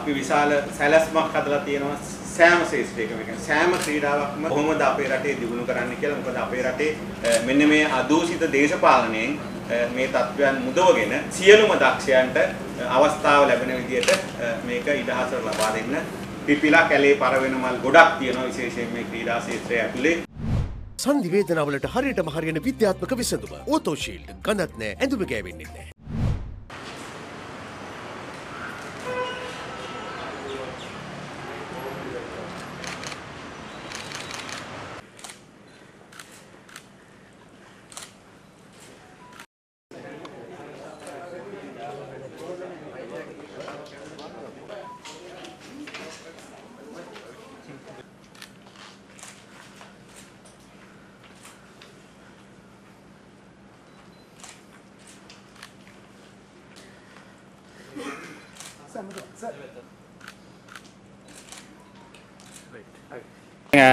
අපි විශාල සැලැස්මක් හදලා තියෙනවා සෑම ශේෂ්ත්‍රයකම කියන්නේ සෑම ක්‍රීඩාවක්ම කොහොමද අපේ රටේ දියුණු කරන්න කියලා මොකද අපේ රටේ මෙන්න මේ අදූෂිත දේශපාලනයෙන් මේ තත්ත්වයන් මුදවගෙන සියලුම දක්ෂයන්ට අවස්ථාව ලැබෙන විදිහට මේක ඉඩහසර ලබා දෙන්න. පිපිලා කැලේ පරවෙන මල් ගොඩක් තියෙනවා විශේෂයෙන් මේ ක්‍රීඩා ක්ෂේත්‍රය ඇතුලේ. සංධිවේදනාවලට හරියටම හරියන විද්‍යාත්මක විසඳුම. ඕතෝ ශීල්ඩ් ගඳත් නෑ ඇඳුම ගෑවෙන්නේ නෑ.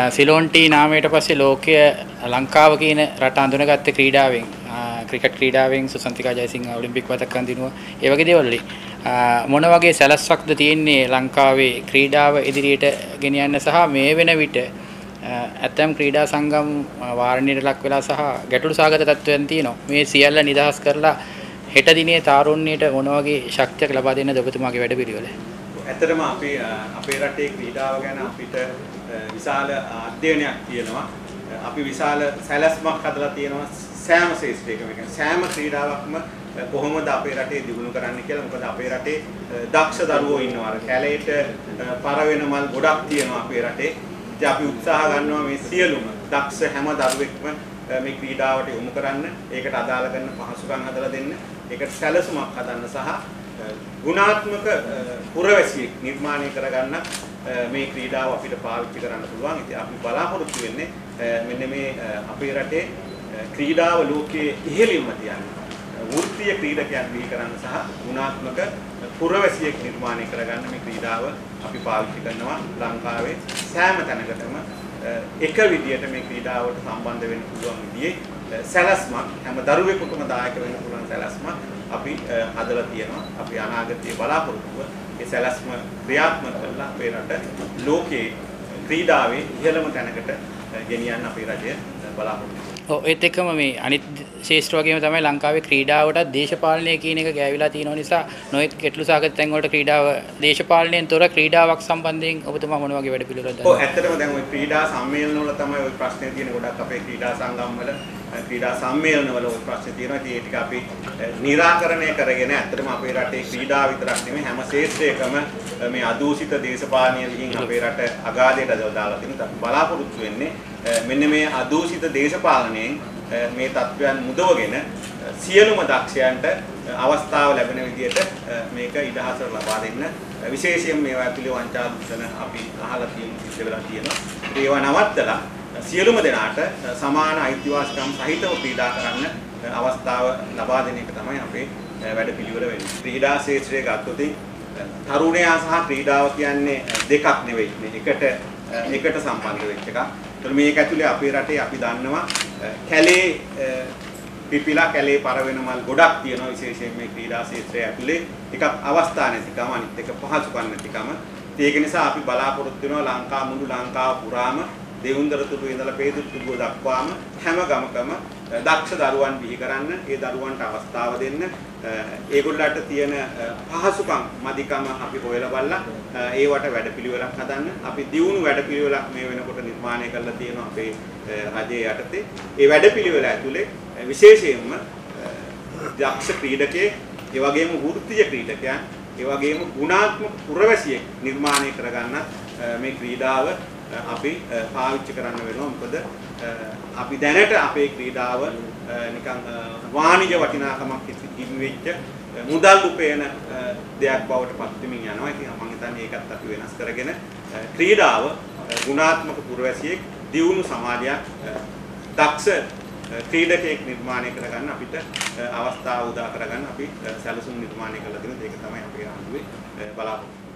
සිලෝන්ටී නාමයට පස්සේ ලෝකය ලංකාව කියන රට අඳුනගත්ත ක්‍රීඩාවෙන් ක්‍රිකට් ක්‍රීඩාවෙන් සුසන්තිකා ජයසිංහ ඔලිම්පික් පදක් අඳිනවා ඒ වගේ දේවල් මොන වගේ සැලැස්වක්ද තියෙන්නේ ලංකාවේ ක්‍රීඩාව ඉදිරියට ගෙනියන්න සහ මේ වෙන විට ඇතම් ක්‍රීඩා සංගම් වාරණයට ලක් වෙලා සහ ගැටළු සාගත තත්ත්වයන් තියෙනවා. මේ සියල්ල නිදහස් කරලා හෙට දිනේ තාරුණ්‍යයට මොන වගේ ශක්තියක් ලබා දෙන්නද ඔබතුමාගේ වැඩපිළිවෙල? ඇත්තටම අපි අපේ රටේ ක්‍රීඩාව ගැන අපිට විශාල අධ්‍යයනයක් තියෙනවා. අපි විශාල සැලැස්මක් හදලා තියෙනවා සෑම ශේෂ්ත්‍රයකම. කියන්නේ සෑම ක්‍රීඩාවක්ම කොහොමද අපේ රටේ දියුණු කරන්න කියලා. මොකද අපේ රටේ දක්ෂ දරුවෝ ඉන්නවා. කැලේට පරවෙන මල් ගොඩක් තියෙනවා අපේ රටේ. ඉතින් අපි උත්සාහ ගන්නවා මේ සියලුම දක්ෂ හැම දරුවෙක්ම මේ ක්‍රීඩාවට යොමු කරන්න. ඒකට අදාළ කරන පහසුකම් හදලා දෙන්න. ඒකට සැලසුමක් හදන්න සහ ගුණාත්මක පුරවැසියෙක් නිර්මාණය කරගන්න මේ ක්‍රීඩාව අපිට පාවිච්චි කරන්න පුළුවන්. ඉතින් අපි බලාපොරොත්තු වෙන්නේ මෙන්න මේ අපේ රටේ ක්‍රීඩාව ලෝකයේ ඉහළින්ම තියන්නේ. වෘත්තීය ක්‍රීඩකයන් බිහි කරන්න සහ ගුණාත්මක පුරවැසියෙක් නිර්මාණය කරගන්න මේ ක්‍රීඩාව අපි පාවිච්චි කරනවා ලංකාවේ සෑම තැනකටම එක විදියට මේ ක්‍රීඩාවට සම්බන්ධ වෙන්න පුළුවන් විදිහේ සැලැස්මක් හැම දරුවෙකුටම දායක වෙන්න පුළුවන් සැලැස්මක් අපි හදලා තියෙනවා. අපි අනාගතයේ බලාපොරොත්තුව ඒ සැලැස්ම ක්‍රියාත්මක කරලා අපේ රට ලෝකයේ ක්‍රීඩාවේ ඉහළම තැනකට ගෙනියන්න අපේ රජය බලාපොරොත්තු ඔව් ඒත් එක්කම මේ අනිත් ශේෂ්ත්‍ර වගේම තමයි ලංකාවේ ක්‍රීඩාවට දේශපාලනය කියන එක ගෑවිලා තියෙන නිසා නොයෙක් කෙටළු සාගත තැන් වලට ක්‍රීඩාව දේශපාලනයෙන් තොර ක්‍රීඩාවක් සම්බන්ධයෙන් ඔබතුමා මොන වගේ වැඩ පිළිවෙලක්ද? ඔව් ඇත්තටම දැන් ওই ක්‍රීඩා සම්මේලන වල තමයි ওই ප්‍රශ්නේ තියෙන ගොඩක් අපේ ක්‍රීඩා සංගම් වල ක්‍රීඩා සම්මේලන වල ওই ප්‍රශ්නේ තියෙනවා. ඉතින් ඒ ටික අපි निराකරණය කරගෙන ඇත්තටම අපේ රටේ ක්‍රීඩා විතරක් නෙමෙයි හැම ශේත්‍රයකම මේ අදූෂිත දේශපාලනයකින් අපේ රට අගාධයට දාලා තියෙන බලාපොරොත්තු වෙන්නේ මෙන්න මේ අදූෂිත දේශපාලනයෙන් මේ තත්ත්වයන් මුදවගෙන සියලුම දක්ෂයන්ට අවස්ථාව ලැබෙන විදිහට මේක ඉඩහසර ලබා දෙන්න විශේෂයෙන් මේවා ඇතුළේ වංචා දූෂණ අපි අහලා තියෙන සිද්ධ වෙලා තියෙනවා. ඒවා නවත්තලා සියලුම දෙනාට සමාන අයිතිවාසිකම් සහිතව ක්‍රීඩා කරන්න අවස්ථාව ලබා දෙන එක තමයි අපේ වැඩපිළිවෙල වෙන්නේ. ක්‍රීඩා ක්ෂේත්‍රය ගත්තොත් තරුණයා සහ ක්‍රීඩාව කියන්නේ දෙකක් නෙවෙයි. මේ එකට එකට සම්බන්ධ වෙච්ච එකක්. ඒතර මේක ඇතුලේ අපේ රටේ අපි දන්නවා කැලේ පිපිලා කැලේ පරවෙන මල් ගොඩක් තියෙනවා විශේෂයෙන් මේ ක්‍රීඩා ක්ෂේත්‍රය ඇතුලේ. එකක් අවස්ථා නැතිකම අනිත් එක පහසුකම් නැතිකම. ඒක නිසා අපි බලාපොරොත්තු වෙනවා ලංකා මුළු ලංකාව පුරාම දෙවුන්දර තුඩු ඉඳලා පේදුට්ටුව දක්වාම හැම ගමකම දක්ෂ දරුවන් බිහි කරන්න ඒ දරුවන්ට අවස්ථාව දෙන්න. ඒගොල්ලන්ට තියෙන පහසුකම් මදිකම අපි හොයලා බලලා ඒවට වැඩපිළිවෙලක් හදන්න. අපි දියුණු වැඩපිළිවෙලක් මේ වෙනකොට නිර්මාණය කරලා තියෙනවා අපේ රජයේ යටතේ. ඒ වැඩපිළිවෙල ඇතුලේ විශේෂයෙන්ම දක්ෂ ක්‍රීඩකයෙක් ඒ වගේම වෘත්තීය ක්‍රීඩකයන් ඒ වගේම ගුණාත්මක පුරවැසියෙක් නිර්මාණය කරගන්න මේ ක්‍රීඩාව අපි පාවිච්චි කරන්න වෙනවා මොකද අපි දැනට අපේ ක්‍රීඩාව නිකන් වාණිජ වටිනාකමක් හිමි වෙච්ච මුදල් උපයන දෙයක් බවට පත් වෙමින් යනවා. ඉතින් මම හිතන්නේ ඒකත් අපි වෙනස් කරගෙන ක්‍රීඩාව ගුණාත්මක පුරවැසියෙක් දියුණු සමාජයක් දක්ෂ ක්‍රීඩකයෙක් නිර්මාණය කරගන්න අපිට අවස්ථාව උදා කරගන්න අපි සැලසුම් නිර්මාණය කළ දෙන ඒක තමයි අපේ ආණ්ඩුවේ බලාපොරොත්තු